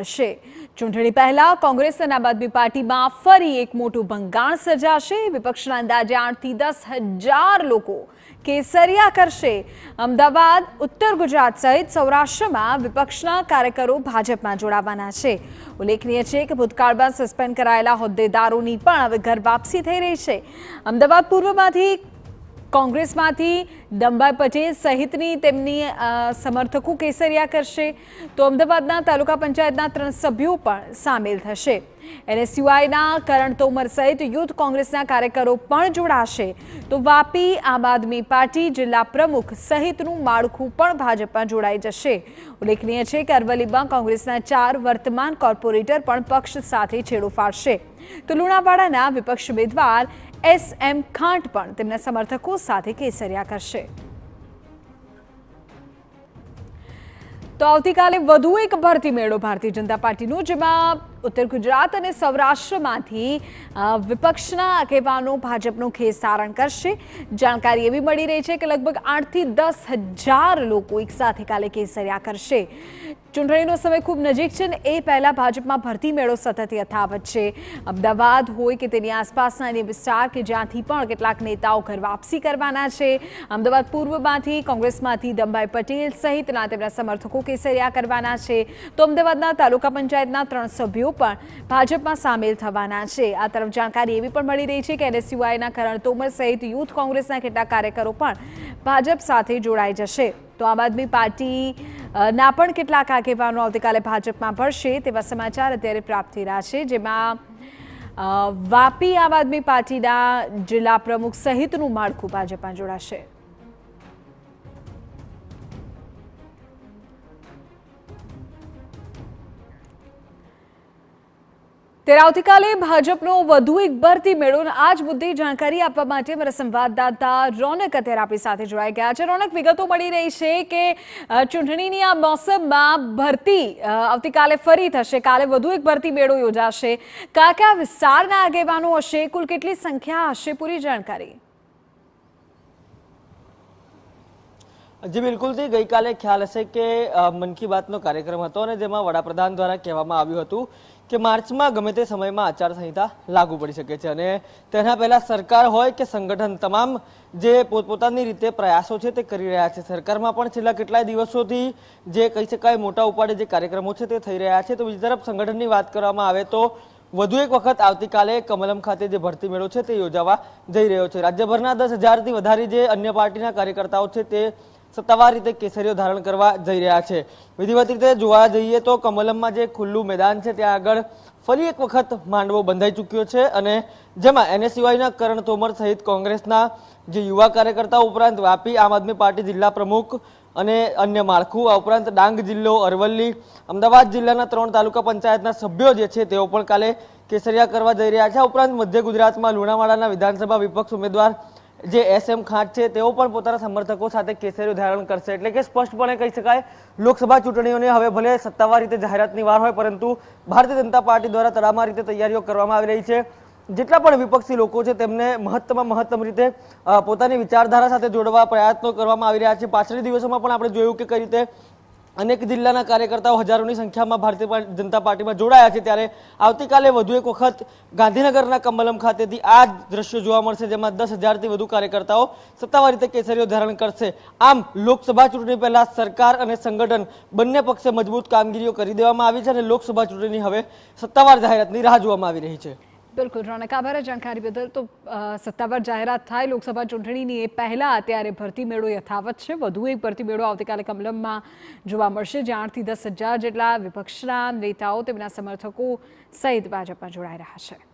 મળશે ચૂંટણી પહેલા કોંગ્રેસ અને આમ આદમી પાર્ટીમાં ફરી એક મોટું ભંગાણ સર્જાશે. વિપક્ષના અંદાજે આઠથી દસ હજાર લોકો કેસરિયા કરશે. અમદાવાદ, ઉત્તર ગુજરાત સહિત સૌરાષ્ટ્રમાં વિપક્ષના કાર્યકરો ભાજપમાં જોડાવાના છે. ઉલ્લેખનીય છે કે ભૂતકાળમાં સસ્પેન્ડ કરાયેલા હોદ્દેદારોની પણ હવે ઘર વાપસી થઈ રહી છે. અમદાવાદ પૂર્વમાંથી કોંગ્રેસમાંથી દંભાઈ પટેલ સહિતની તેમની સમર્થકો કેસરિયા કરશે. તો અમદાવાદના તાલુકા પંચાયતના ત્રણ સભ્યો પણ સામેલ થશે. એનએસયુઆઈના કરણ તોમર સહિત યુથ કોંગ્રેસના કાર્યકરો પણ જોડાશે. તો વાપી આમ આદમી પાર્ટી જિલ્લા પ્રમુખ સહિતનું માળખું પણ ભાજપમાં જોડાઈ જશે. ઉલ્લેખનીય છે કે અરવલ્લીમાં કોંગ્રેસના ચાર વર્તમાન કોર્પોરેટર પણ પક્ષ સાથે છેડો ફાડશે. તો લુણાવાડાના વિપક્ષ ઉમેદવાર એસ એમ ખાંટ પણ તેમના સમર્થકો સાથે કેસરિયા કરશે. તો આવતીકાલે વધુ એક ભરતી મેળો ભારતીય જનતા પાર્ટીનો, જેમાં ઉત્તર ગુજરાત અને સૌરાષ્ટ્રમાંથી વિપક્ષના આગેવાનો ભાજપનો ખેસ ધારણ કરશે. જાણકારી એવી મળી રહી છે કે લગભગ આઠથી દસ હજાર લોકો એકસાથે કાલે કેસરિયા કરશે. ચૂંટણીનો સમય ખૂબ નજીક છે ને એ પહેલા ભાજપમાં ભરતી મેળો સતત યથાવત છે. અમદાવાદ હોય કે તેની આસપાસના અન્ય વિસ્તાર કે જ્યાંથી પણ કેટલાક નેતાઓ ઘર વાપસી કરવાના છે. અમદાવાદ પૂર્વમાંથી કોંગ્રેસમાંથી દંભાઈ પટેલ સહિતના તેમના સમર્થકો કેસરિયા કરવાના છે. તો અમદાવાદના તાલુકા પંચાયતના ત્રણ સભ્યો પણ ભાજપમાં સામેલ થવાના છે. આ તરફ જાણકારી એવી પણ મળી રહી છે કે એનએસયુઆઈના કરણ તોમર સહિત યુથ કોંગ્રેસના કેટલાક કાર્યકરો પણ ભાજપ સાથે જોડાઈ જશે. તો આમ આદમી પાર્ટી અ, ના પણ કેટલાક આગેવાનો આવતીકાલે ભાજપમાં ભળશે તેવા સમાચાર અત્યારે પ્રાપ્ત થઈ રહ્યા છે, જેમાં વાપી આમ આદમી પાર્ટીના જિલ્લા પ્રમુખ સહિતનું માળખું ભાજપમાં જોડાશે. ત્યારે આવતીકાલે ભાજપનો વધુ એક ભરતી મેળો આજ મુદ્દે જાણકારી આપવા માટે મારા સંવાદદાતા રોનક અત્યારે આપણી સાથે જોડાઈ ગયા છે. રોનક, વિગતો મળી રહી છે કે ચૂંટણીની આ મોસમમાં ભરતી આવતીકાલે ફરી થશે. કાલે વધુ એક ભરતી મેળો યોજાશે. કયા કયા વિસ્તારના આગેવાનો હશે? કુલ કેટલી સંખ્યા હશે? પૂરી જાણકારી. જી બિલકુલથી ગઈકાલે ખ્યાલ હશે કે મન કી બાતનો કાર્યક્રમ હતો અને જેમાં વડાપ્રધાન દ્વારા કહેવામાં આવ્યું હતું કે માર્ચમાં ગમે તે સમયમાં આચારસંહિતા લાગુ પડી શકે છે અને તેના પહેલા સરકાર હોય કે સંગઠન, તમામ જે પોતપોતાની રીતે પ્રયાસો છે તે કરી રહ્યા છે. સરકારમાં પણ છેલ્લા કેટલાય દિવસોથી જે કહી શકાય મોટા ઉપાડે જે કાર્યક્રમો છે તે થઈ રહ્યા છે. તો બીજી તરફ સંગઠનની વાત કરવામાં આવે તો વધુ એક વખત આવતીકાલે કમલમ ખાતે જે ભરતી મેળો છે તે યોજાવા જઈ રહ્યો છે. રાજ્યભરના દસ હજારથી વધારે જે અન્ય પાર્ટીના કાર્યકર્તાઓ છે તે સત્તાવાર રીતે કેસરીઓ ધારણ કરવા જઈ રહ્યા છે. વિધિવત રીતે જોવા જઈએ તો કમલમમાં જે ખુલ્લું મેદાન છે, ત્યાં આગળ ફરી એક વખત માંડવો બંધાઈ ચૂક્યો છે અને જેમાં એનએસયુઆઈના કરણ તોમર સહિત કોંગ્રેસના જે યુવા કાર્યકર્તાઓ ઉપરાંત વાપી આમ આદમી પાર્ટી જિલ્લા પ્રમુખ અને અન્ય માળખું, આ ઉપરાંત ડાંગ જિલ્લો, અરવલ્લી, અમદાવાદ જિલ્લાના ત્રણ તાલુકા પંચાયતના સભ્યો જે છે, તેઓ પણ કાલે કેસરિયા કરવા જઈ રહ્યા છે. ઉપરાંત મધ્ય ગુજરાતમાં લુણાવાડાના વિધાનસભા વિપક્ષ ઉમેદવાર જે એસ એમ ખાંટ છે, તેઓ પણ પોતાના સમર્થકો સાથે કેસરીઓ ધારણ કરશે. એટલે કે સ્પષ્ટપણે કહી શકાય, લોકસભા ચૂંટણીઓને હવે ભલે સત્તાવાર રીતે જાહેરાતની વાર હોય, પરંતુ ભારતીય જનતા પાર્ટી દ્વારા તડામાર રીતે તૈયારીઓ કરવામાં આવી રહી છે. જેટલા પણ વિપક્ષી લોકો છે, તેમને મહત્તમમાં મહત્તમ રીતે પોતાની વિચારધારા સાથે જોડવા પ્રયત્નો કરવામાં આવી રહ્યા છે. પાછળના દિવસોમાં પણ આપણે જોયું કે કઈ રીતે અનેક જિલ્લાના કાર્યકર્તાઓ હજારોની સંખ્યામાં ભારતીય જનતા પાર્ટીમાં જોડાયા છે ત્યારે આવતીકાલે વધુ એક વખત ગાંધીનગરના કમલમ ખાતેથી આ દ્રશ્યો જોવા મળશે, જેમાં દસ હજારથી વધુ કાર્યકર્તાઓ સત્તાવાર રીતે કેસરીઓ ધારણ કરશે. આમ, લોકસભા ચૂંટણી પહેલા સરકાર અને સંગઠન બંને પક્ષે મજબૂત કામગીરીઓ કરી દેવામાં આવી છે અને લોકસભા ચૂંટણીની હવે સત્તાવાર જાહેરાતની રાહ જોવામાં આવી રહી છે. બિલકુલ, રોનક, આભાર જાણકારી બદલ. તો સત્તાવાર જાહેરાત થાય લોકસભા ચૂંટણીની એ પહેલાં અત્યારે ભરતી મેળો યથાવત છે. વધુ એક ભરતી મેળો આવતીકાલે કમલમમાં જોવા મળશે જ્યાં આઠથી દસ હજાર જેટલા વિપક્ષના નેતાઓ તેમના સમર્થકો સહિત ભાજપમાં જોડાઈ રહ્યા છે.